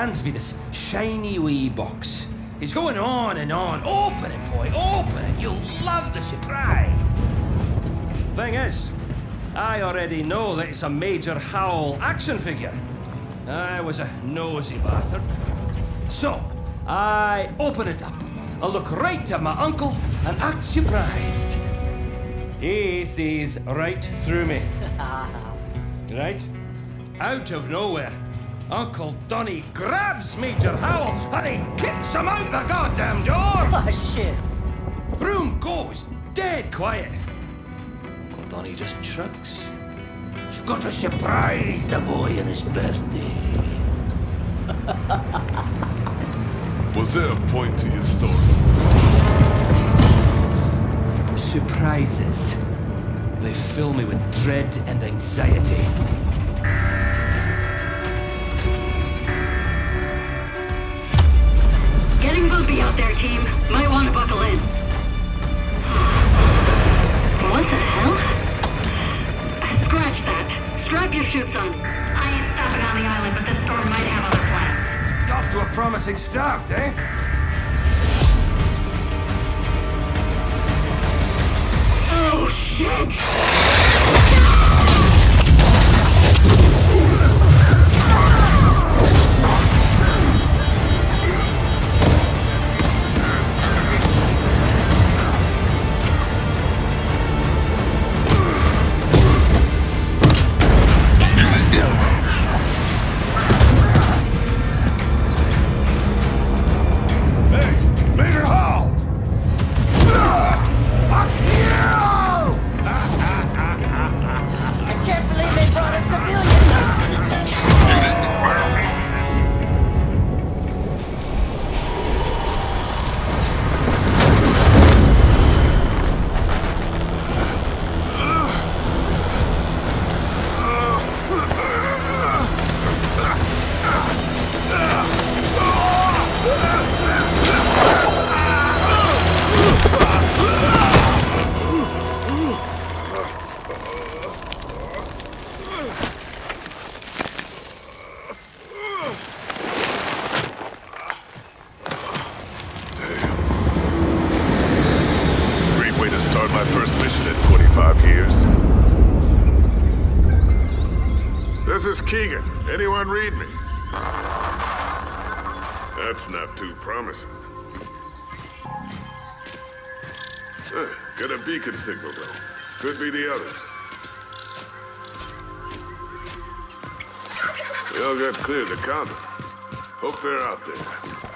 hands me this shiny wee box. He's going on and on. Open it, boy, open it. You'll love the surprise. Thing is, I already know that it's a Major Howell action figure. I was a nosy bastard. So, I open it up. I look right at my uncle and act surprised. He sees right through me. Ah. right? Out of nowhere, Uncle Donny grabs Major Howell and he kicks him out the goddamn door! Oh, shit. Room goes dead quiet. Uncle Donny just shrugs. Got to surprise the boy on his birthday. Was there a point to your story? Surprises. They fill me with dread and anxiety. Bumpy out there, team. Might want to buckle in. What the hell? Scratch that. Strap your chutes on. I ain't stopping on the island, but this storm might have other plans. Off to a promising start, eh? Oh, shit! Got a beacon signal, though. Could be the others. We all got cleared to counter. Hope they're out there.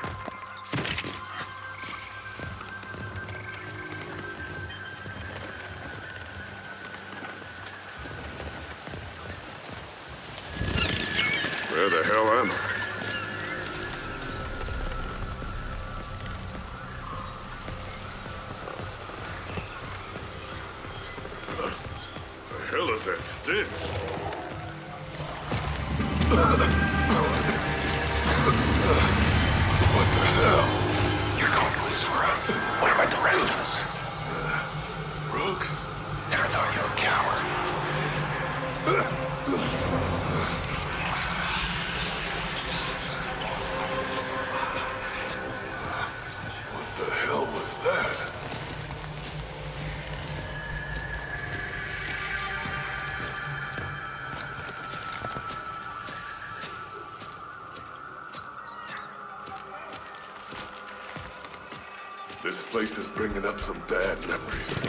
Place is bringing up some bad memories.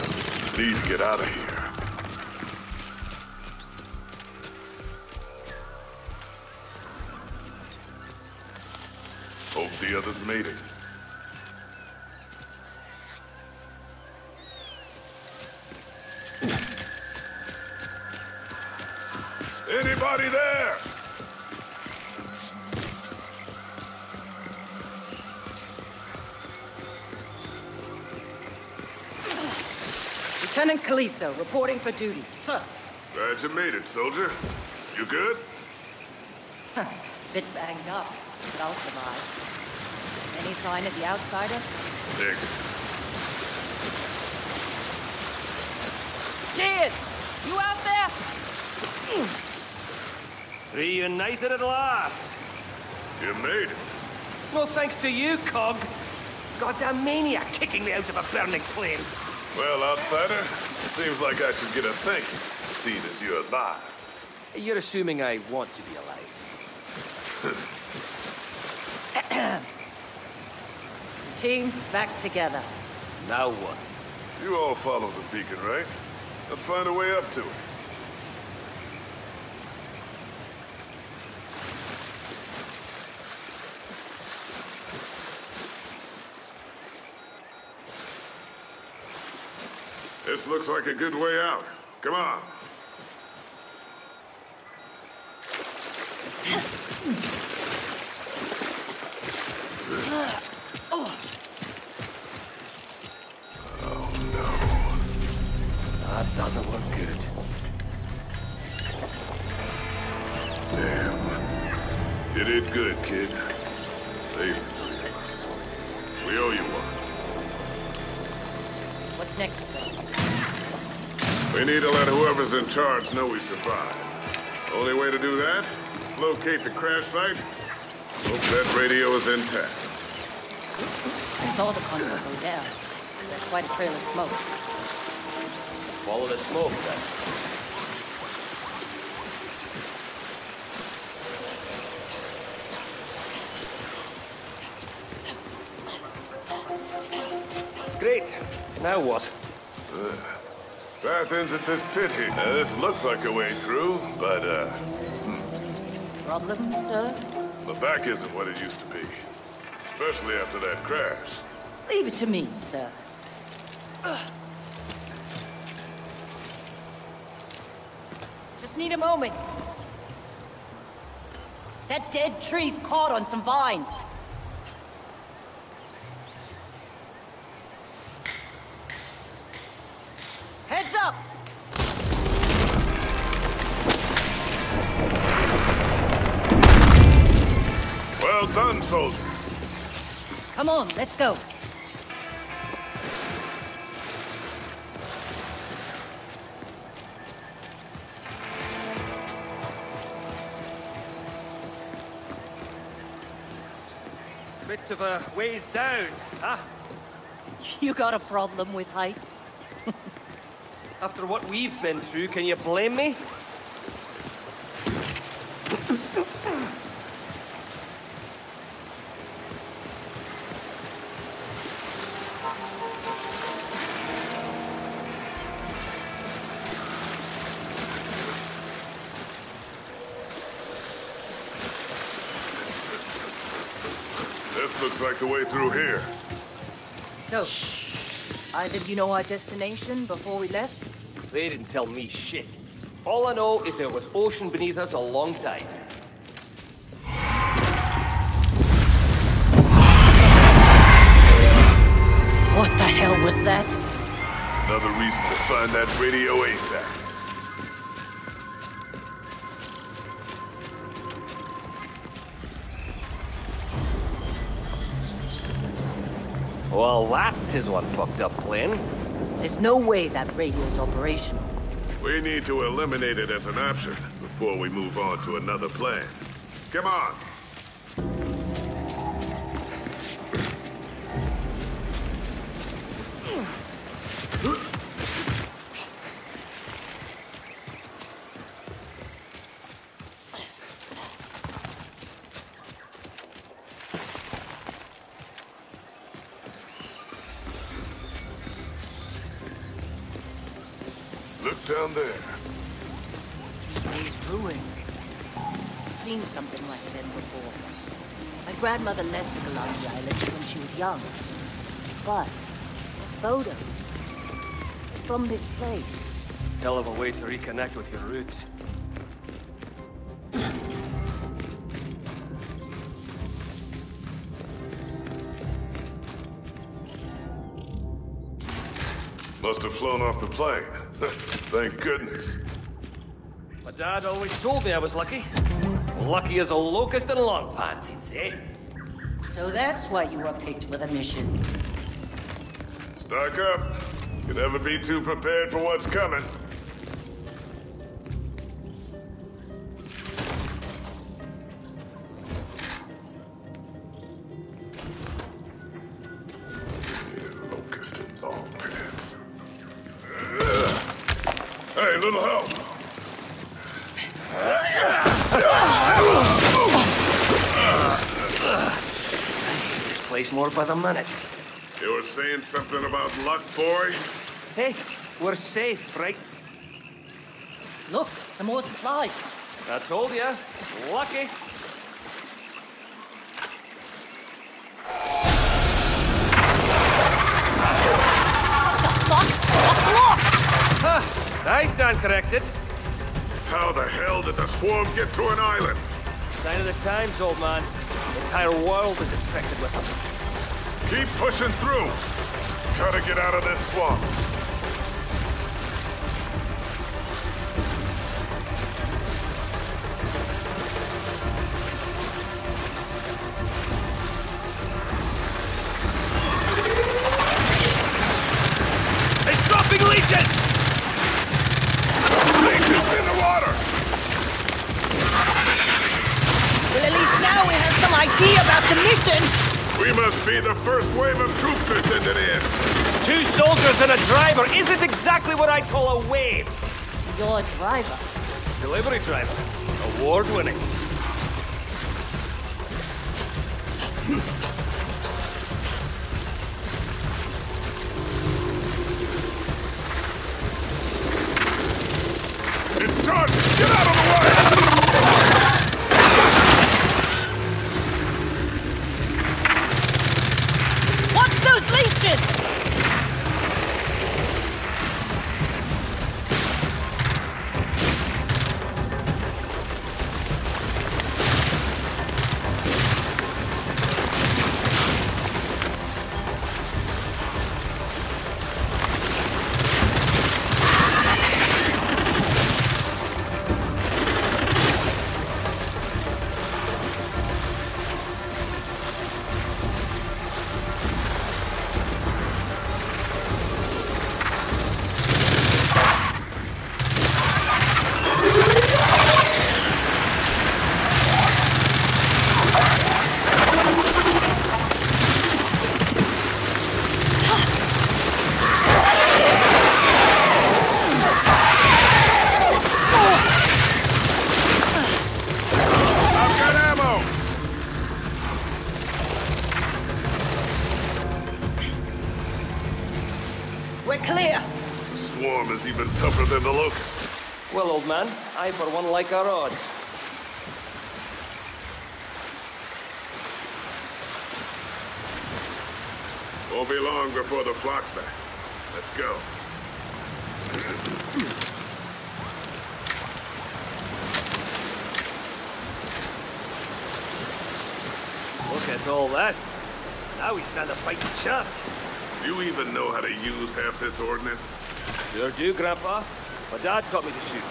Need to get out of here. Hope the others made it. Lieutenant Kaliso, reporting for duty. Sir. Glad you made it, soldier. You good? Bit banged up, but I'll survive. Any sign of the outsider? Negative. Kid! You out there? Reunited at last. You made it. Well, thanks to you, Cog. Goddamn maniac kicking me out of a burning plane. Well, outsider, it seems like I should get a thank you, seeing as you're alive. You're assuming I want to be alive. Team's back together. Now what? You all follow the beacon, right? Let's find a way up to it. This looks like a good way out. Come on. Oh no. That doesn't look good. Damn. You did good, kid. Saved the three of us. We owe you one. What's next, sir? We need to let whoever's in charge know we survived. Only way to do that? Locate the crash site. Hope that radio is intact. I saw the convoy go down. There's quite a trail of smoke. Follow the smoke, then. Great. Now what? Path ends at this pit here. Now, this looks like a way through, but, uh, Problem, sir? the back isn't what it used to be. Especially after that crash. Leave it to me, sir. Just need a moment. That dead tree's caught on some vines. Well soldier. Come on, let's go. Bit of a ways down, huh? You got a problem with heights? After what we've been through, can you blame me? Like the way through here. So, either of you know our destination before we left? They didn't tell me shit. All I know is there was ocean beneath us a long time. What the hell was that? Another reason to find that radio ASAP. Well, that is one fucked up plane. There's no way that radio's operational. We need to eliminate it as an option before we move on to another plan. Come on. Look down there. These ruins. I've seen something like them before. My grandmother left the Galangi Islands when she was young. But the photos from this place. Hell of a way to reconnect with your roots. Must have flown off the plane. Thank goodness. My dad always told me I was lucky. Lucky as a locust in long pants, he'd say. So that's why you were picked for the mission. Stock up. You never be too prepared for what's coming. Hey, little help. This place more by the minute. You were saying something about luck, boy? Hey, we're safe, right? Look, some more supplies. I told ya. Lucky. I stand corrected. How the hell did the swarm get to an island? Sign of the times, old man. The entire world is infected with them. Keep pushing through. Gotta get out of this swamp. Wave. You're a driver. Delivery driver. Award winning. Man, for one like our odds. Won't be long before the flock's back. Let's go. Look at all this. Now we stand a fighting chance. Do you even know how to use half this ordnance? Sure do, Grandpa. My dad taught me to shoot.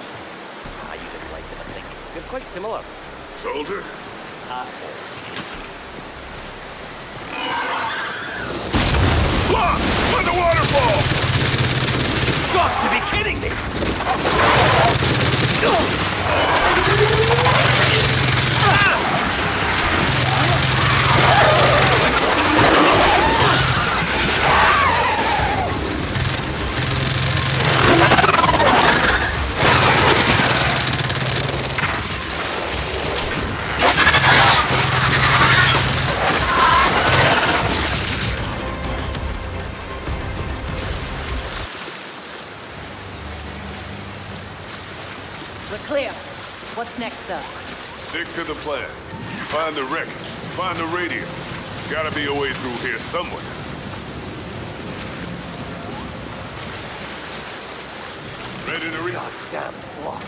Ah, you didn't like them, I think. They're quite similar. Soldier? Asshole. Flock! Find the waterfall! Got to be kidding me! Find the wreckage. Find the radio. Gotta be a way through here somewhere. Ready to read? Damn block.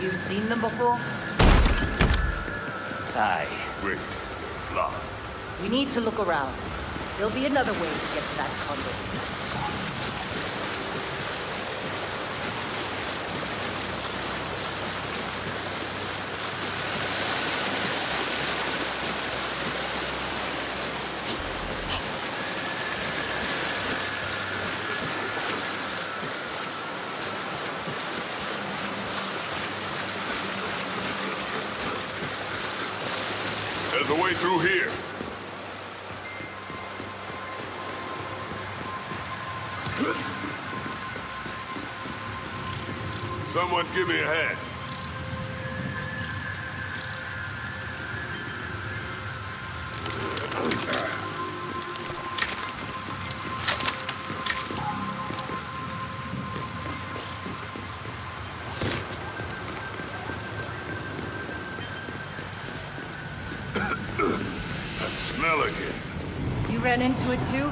You've seen them before? Aye. Great. Lot. We need to look around. There'll be another way to get to that conduit. Into it too?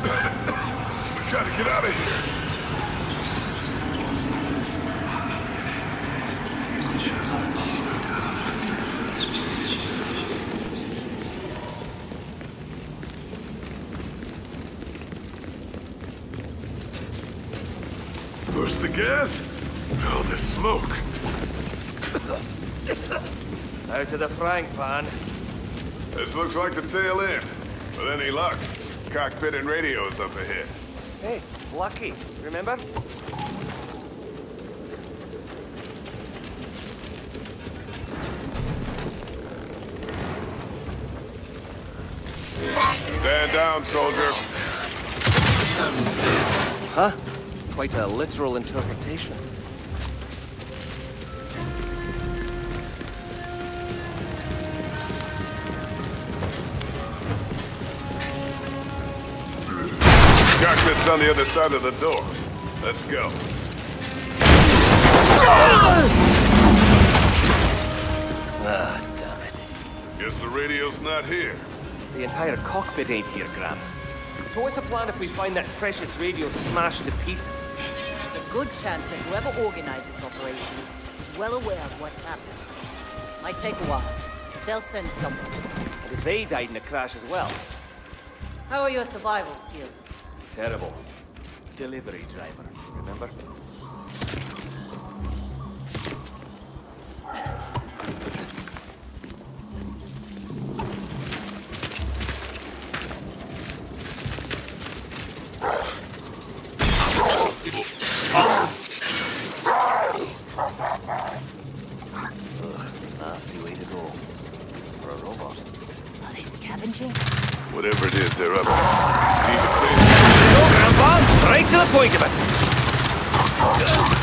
We gotta get out of here. Burst the gas? Oh, the smoke. Out of the frying pan. This looks like the tail end. With any luck, cockpit and radio is up ahead. Hey, Lucky, remember? Stand down, soldier. Huh? Quite a literal interpretation. Cockpit's on the other side of the door. Let's go. Ah, damn it. Guess the radio's not here. The entire cockpit ain't here, Gramps. So what's the plan if we find that precious radio smashed to pieces? There's a good chance that whoever organized this operation is well aware of what's happening. Might take a while. They'll send someone. And if they died in a crash as well? How are your survival skills? Terrible. Delivery driver, remember? Nasty way to go. For a robot. Are they scavenging? Whatever it is, they're up. Right to the point of it!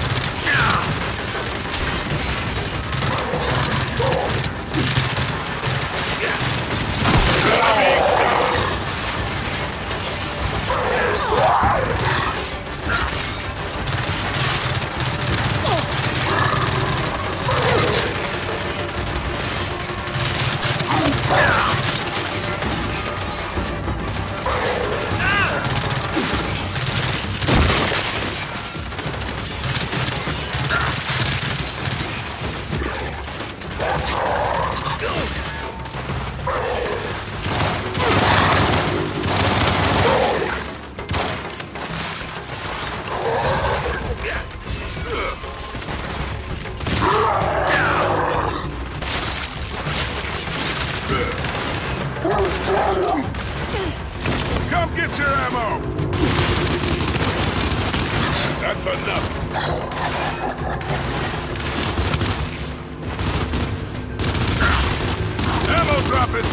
Drop is.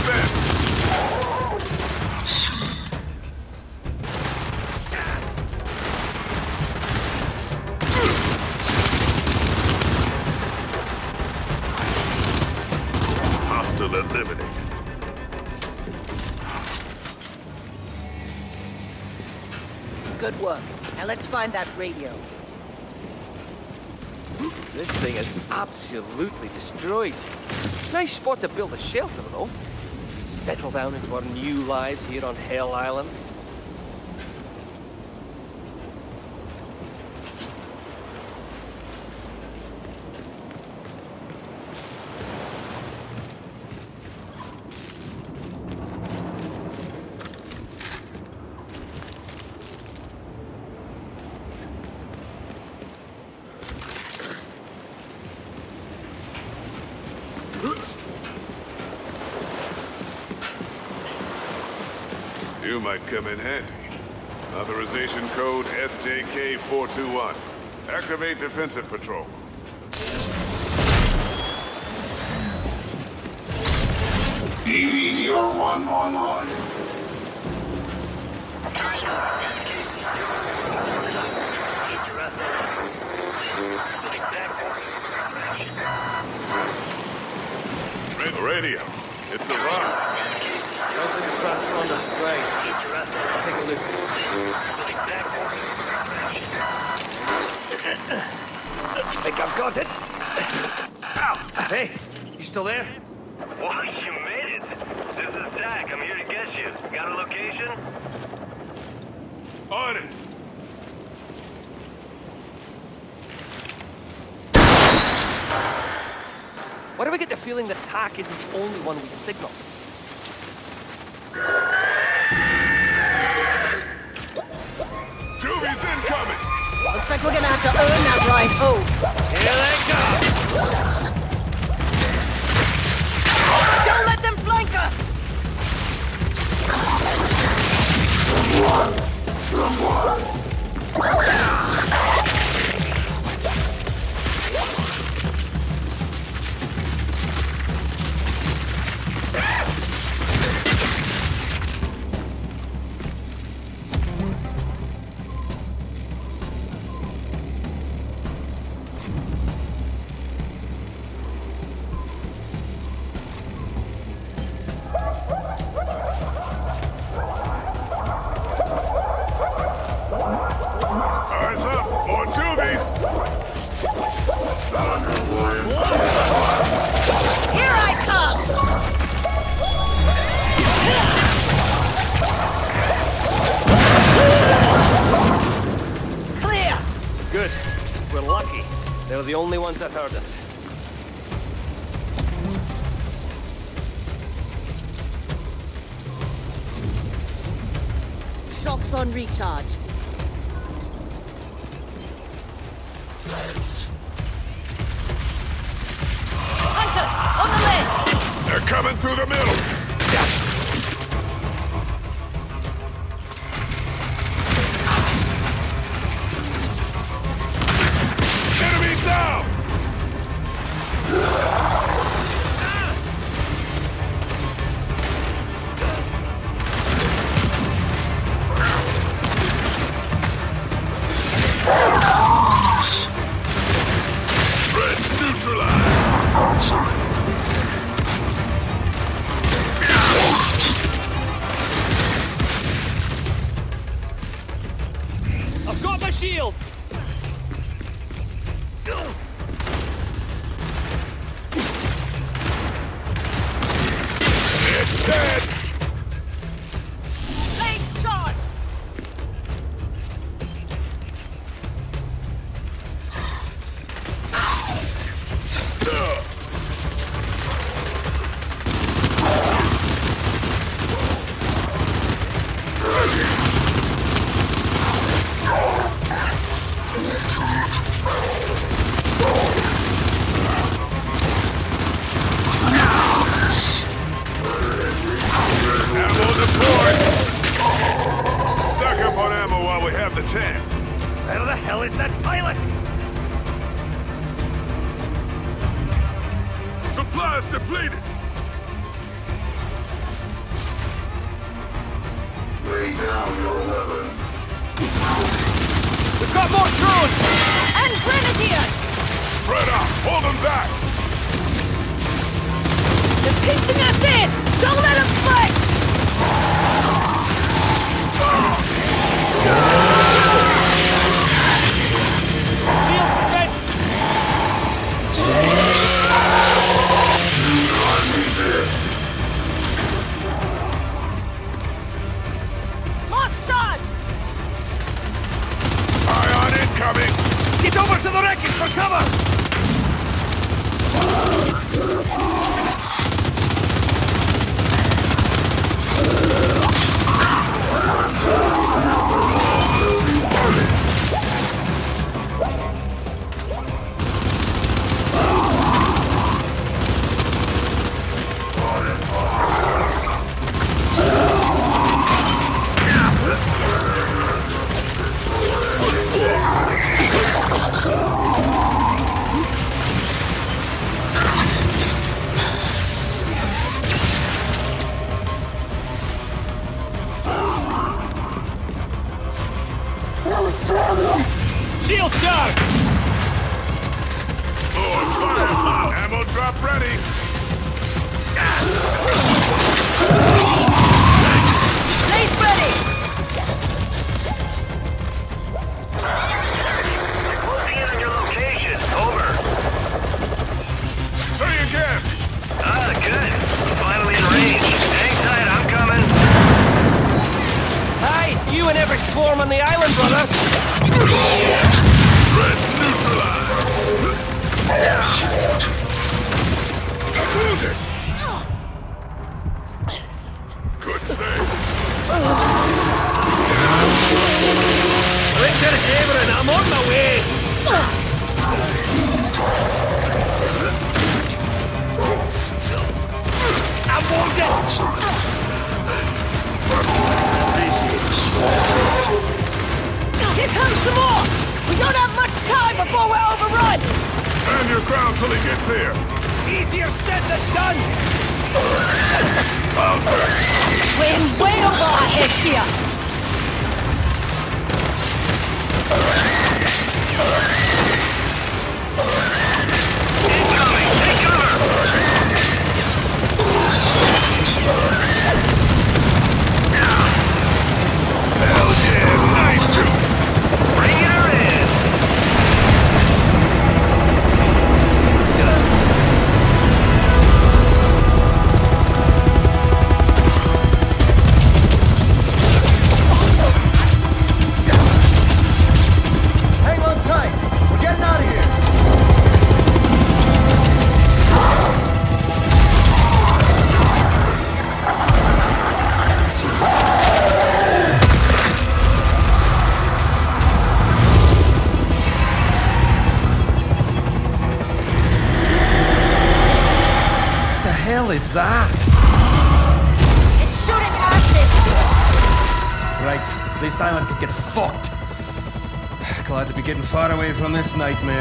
Hostile eliminated. Good work. Now let's find that radio. This thing is absolutely destroyed. Nice spot to build a shelter, though. Settle down into our new lives here on Hell Island. Might come in handy. Authorization code SJK421. Activate defensive patrol. DV-01 online. Got it. Ow. Hey, you still there? Well, oh, you made it. This is Tack. I'm here to get you. Got a location? On it. Why do we get the feeling that TAC isn't the only one we signal? Looks like we're gonna have to earn that ride home. Oh. Here they come! Don't let them flank us! middle! Richard I'm on my way. I'm wounded. Here comes some more! We don't have much time before we're overrun! Stand your ground till he gets here. Easier said than done. We're way over our heads here! Incoming. Take cover. Far away from this nightmare.